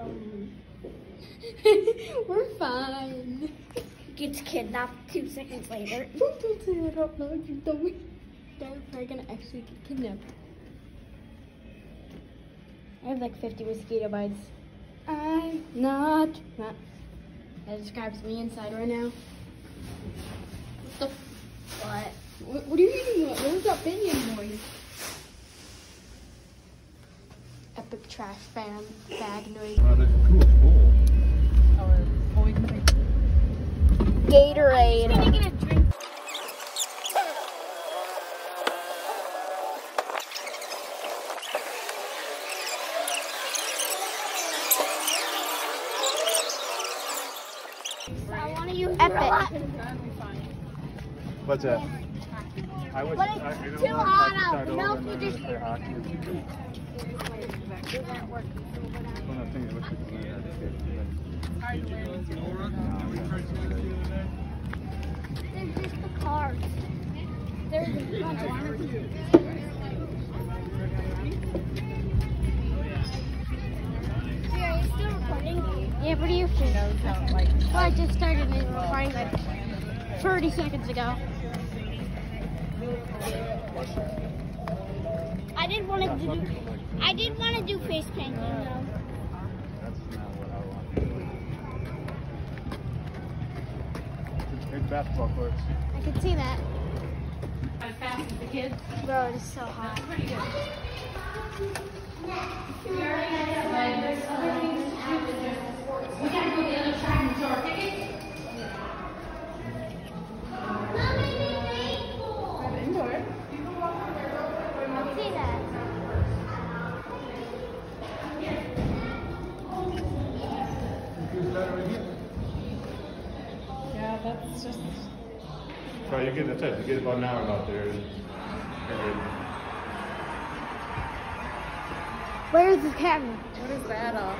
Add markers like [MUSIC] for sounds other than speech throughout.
Um, [LAUGHS] we're fine. Gets kidnapped two seconds later. [LAUGHS] Don't say that out loud, you dummy. They're probably gonna actually get kidnapped. I have like 50 mosquito bites. I'm not, not. That describes me inside right now. What the? What? What, what are you eating? What was that binion noise? Epic trash fan bag noise. Uh, wow, that's a cool bowl. Gatorade. I want to use Epic. What's that? I wish But I, it's I don't too know if I hot could out. start The the Yeah, are you still recording? Yeah, pretty you should. Well, I just started recording like 30 seconds ago. I did want to do. I did want to do face painting though. That's not what I want to do. Big basketball courts. I can see that. As fast as the kids. Bro, it is so hot. We gotta go to the other side and show our tickets. So you get that's it. You get about an hour out there. And, Where's the camera? What is that uh?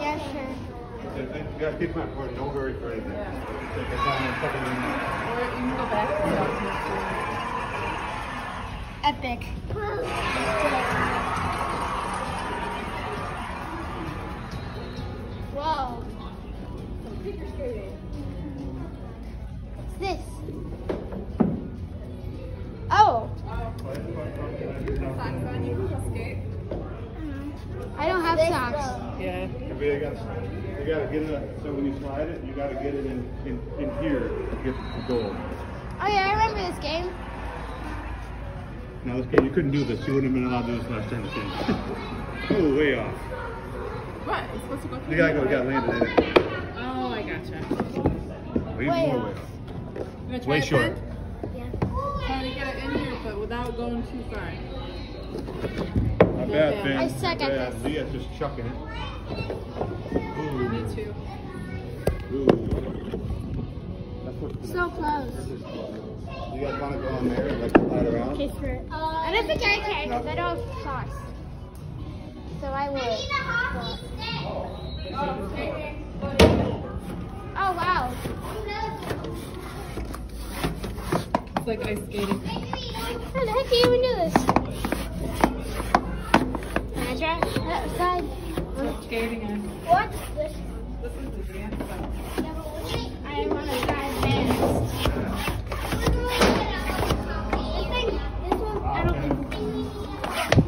Yes, sure. you gotta keep my word. No hurry for anything. Take your time and a couple of minutes. Or you can go back to Epic. Slide it, you gotta get it in, in, in here to get the goal. Oh yeah, I remember this game. Now this game, you couldn't do this, you wouldn't have been allowed to do this last time. [LAUGHS] oh, way off. What? It's supposed to go through You gotta go, you gotta land it in it. Oh, I gotcha. He's Way more off. way off. You gonna Way short. Ben? Yeah. Trying to get it in here, but without going too far. Not bad, Ben. I suck at Yeah, this. Leah's just chucking it. Ooh. Me too. Ooh. That's what's So close. You guys wanna go on there and like slide around? Okay, sure. Uh, I don't think I can because I don't have socks. So I would. Oh wow. It's like ice skating. How the heck do you even do this? Can I try? Uh, that side. It's skating and What? This. is the dance stuff. I want to try this. This thing, this one, I don't think.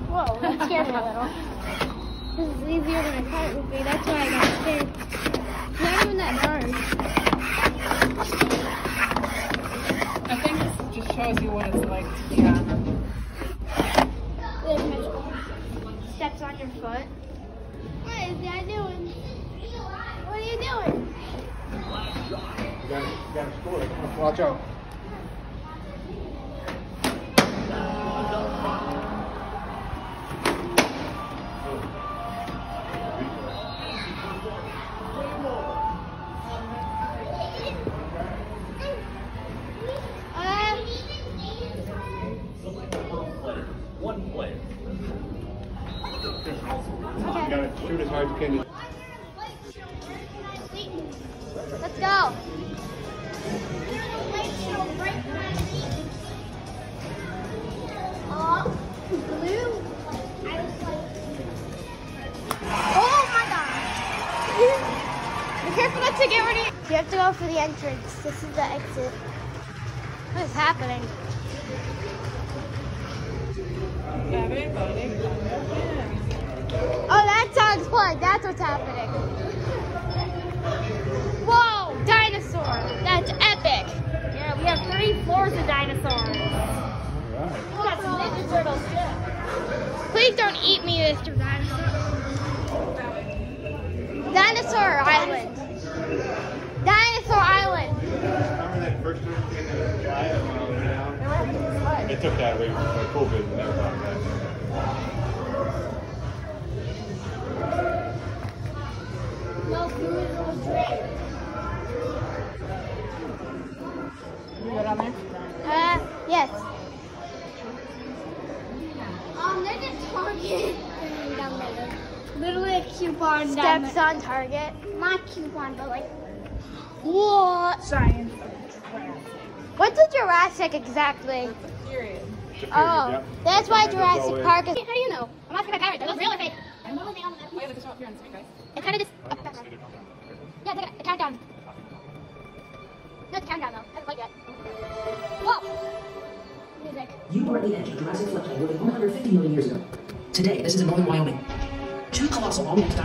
Whoa, that scared me a little. This is easier than I thought it would be. That's why I got scared. It's not even that hard. I think this just shows you what it's like to be on. Steps on your foot. What is that doing? What are you doing? You gotta, you gotta score it. Watch out. Uh, You gotta shoot as hard as you can. go. Oh you have to go for the entrance. This is the exit. What is happening? Oh, that song's playing. That's what's happening. Three floors of dinosaurs. We got some Ninja Turtles too. Please don't eat me, Mr. Dinosaur. Dinosaur Island. Dinosaur Island. Remember that first time we came to the slide and went all down? They took that away for COVID and never brought back. No food, no drink. You good on there? Uh, yes. Um, there's a Target down there. Literally a coupon Steps on Target. Not coupon, but like. What? Science. What's a Jurassic exactly? Period. It's a period, Oh, yep. that's why Jurassic. Park is. How do you know? I'm asking my parents. Are those real or fake? I'm not looking on the Oh, yeah, look, it's up here on the screen, guys. It's kind of just. Up, back, back. Yeah, look at it. The countdown. No, it's countdown though. I haven't played yet. Whoa! Music. You are at the edge of Jurassic floodplain more than 150 million years ago. Today, this is in northern Wyoming. Two colossal off for.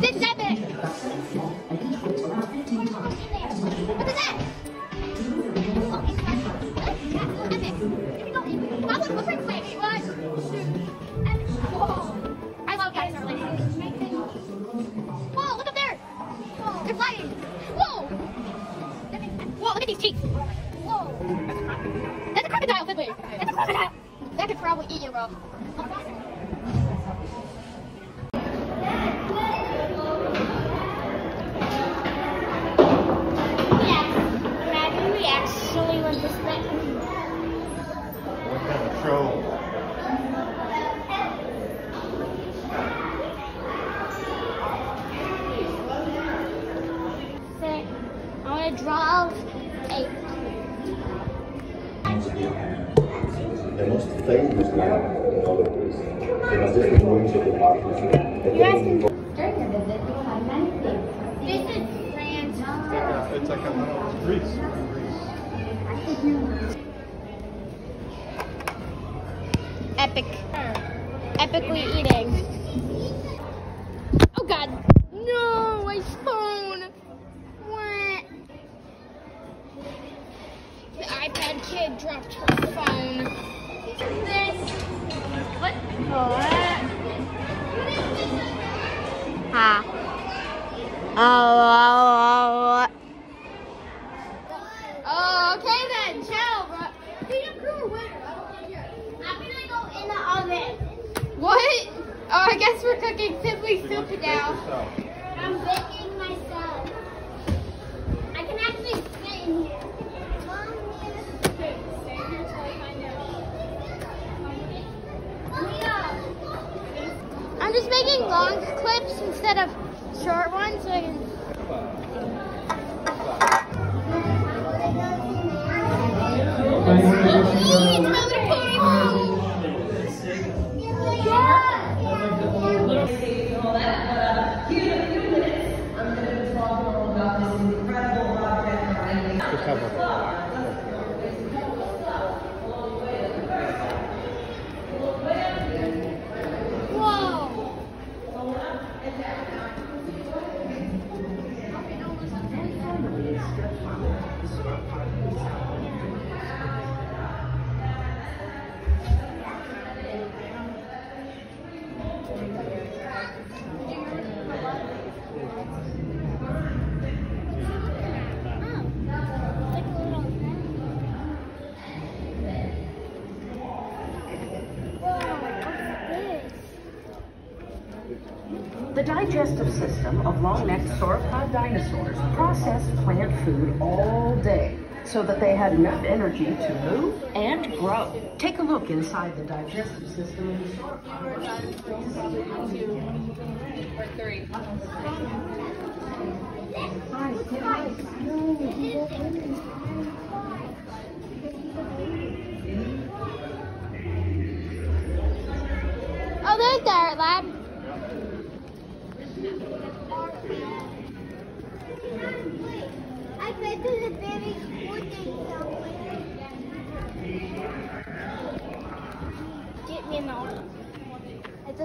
This is epic! About 7 feet long, and each weighs around 15 tons. That's as much as What is that? I love dinosaur Whoa, look up there! They're flying! Whoa! Whoa, look at these teeth! Whoa! That's a crocodile, Fiddler! That's a crocodile! That could probably eat you, bro. Famous land in all of this. The majestic ruins of the park. You guys. During your visit, you will have many things. This is France. Yeah, it's like a Greece. Greece. Epic. Epically eating. This. What? What? Ha. Oh, oh, oh. Okay then, chill, bro. Peter Crew winner. I don't care. I'm gonna go in the oven. What? Oh, I guess we're cooking simply soup now. I'm baking myself. I can actually sit in here. Mom, here. Stay here till I find out. I'm just making long clips instead of short ones so I can. Thank you. The digestive system of long-necked sauropod dinosaurs processed plant food all day so that they had enough energy to move and grow. Take a look inside the digestive system of the sauropod. Two or three. Oh, lad. I bet there's a very cool thing somewhere. Get me now.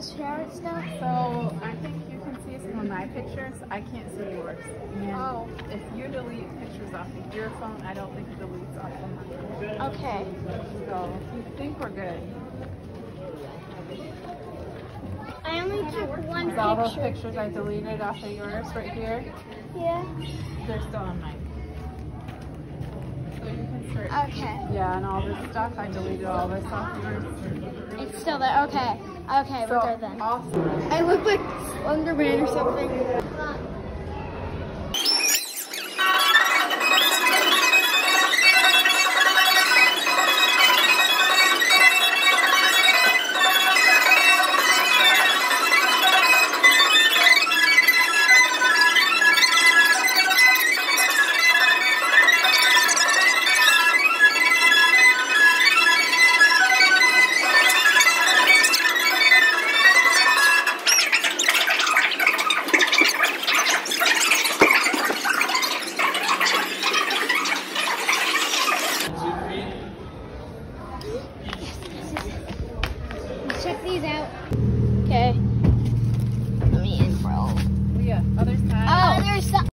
The shower stuff. So I think you can see some of my pictures. I can't see yours. And Oh. if you delete pictures off of your phone, I don't think it deletes off of mine. Okay. So you think we're good. I only took one Because all those pictures I deleted off of yours right here, Yeah. they're still on mine. So you can search. Okay. Yeah, and all this stuff, I deleted all this off yours. It's still there. Okay. Okay, we're So good then. awesome. I look like Slenderman or something.